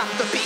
drop the beat.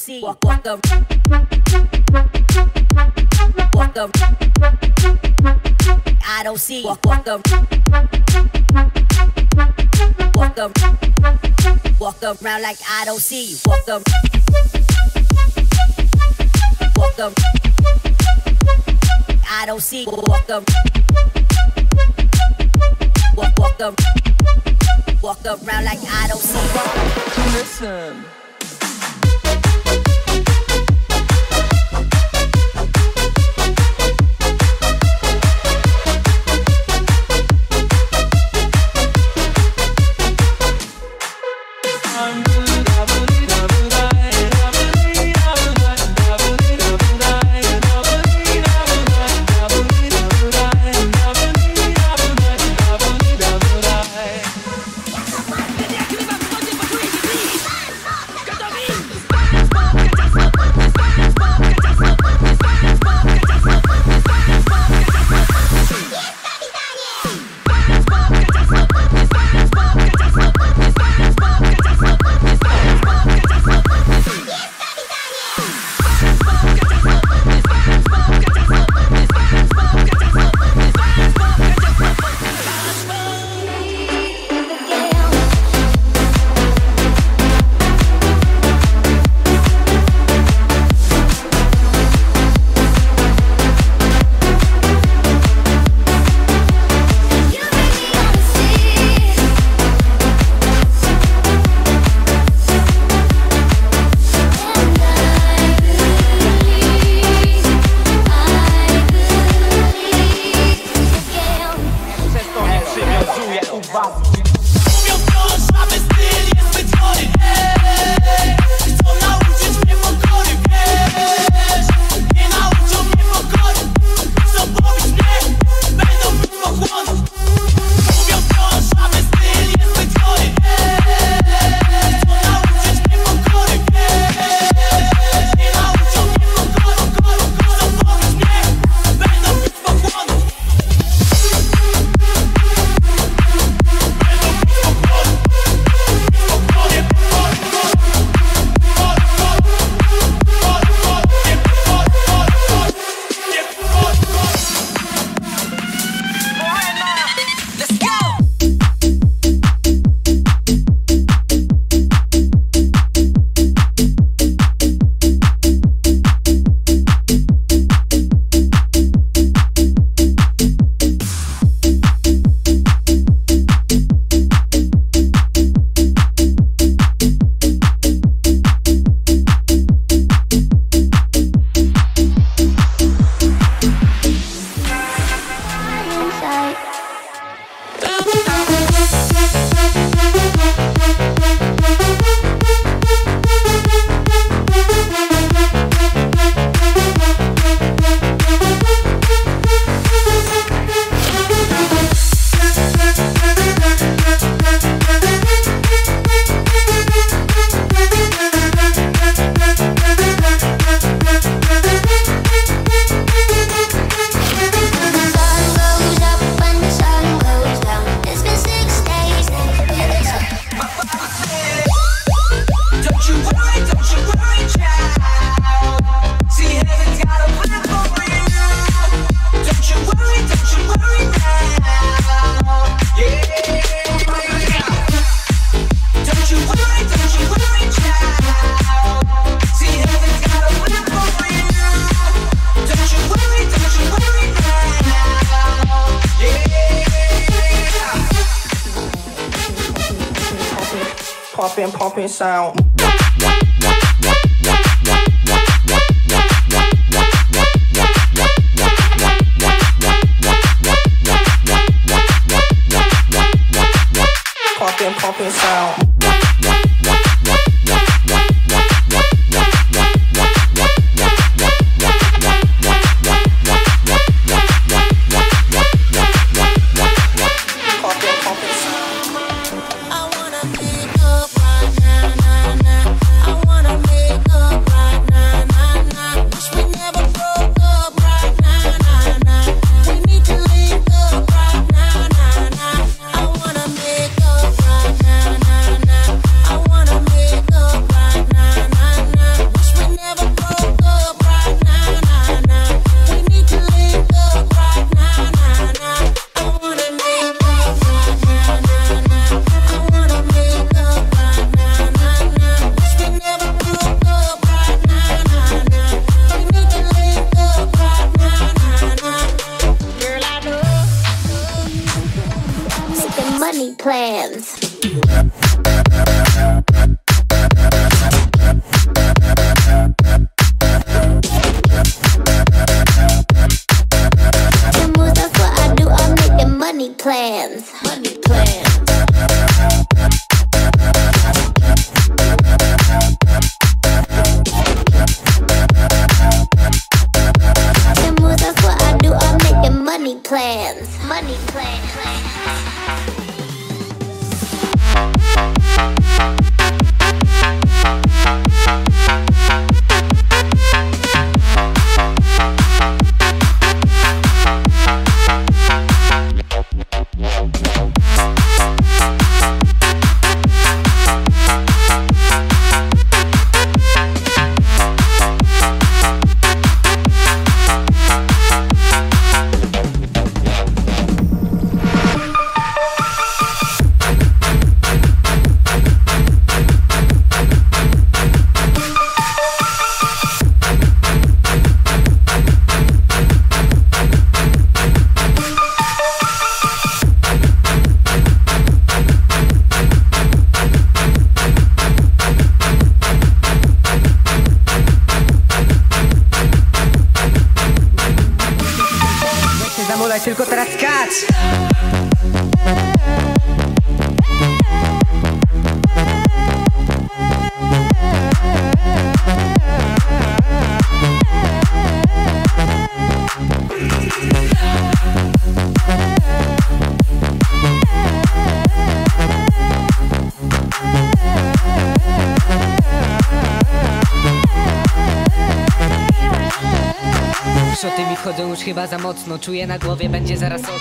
see. Walk, walk the, walk the, I don't see. Walk, walk the, walk the, walk around like I don't see you. Walk the, walk the, I don't see. Walk the, walk, walk the, walk around like I don't see. Listen. Pumping popping sound. chyba za mocno Czuję na głowie, będzie zaraz odlot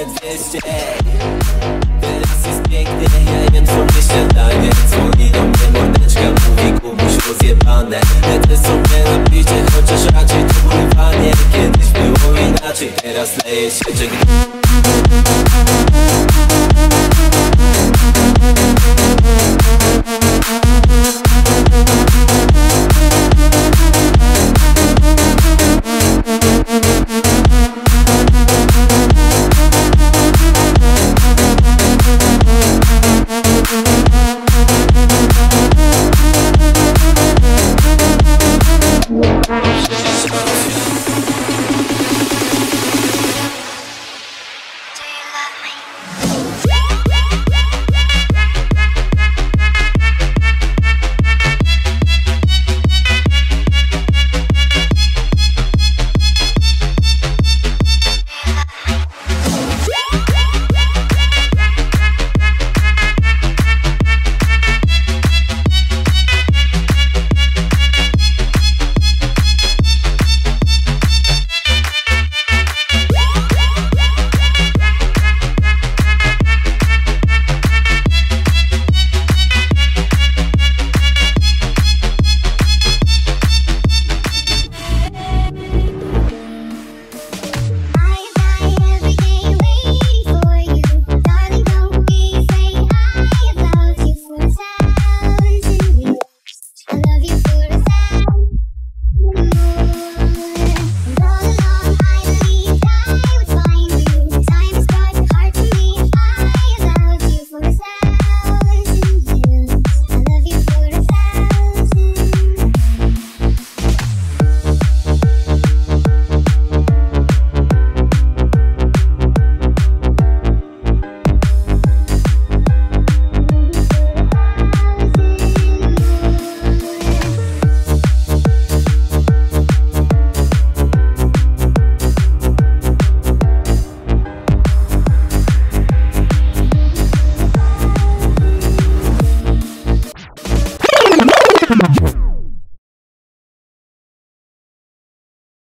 te 200 Ten las jest piękny, ja wiem jem sobie śniadanie Dzwoni do mnie mordeczka, mówi kubuś rozjebane. Lecę sobie na picie, chociaż raczej to pływanie Kiedyś było inaczej, teraz leje się czy...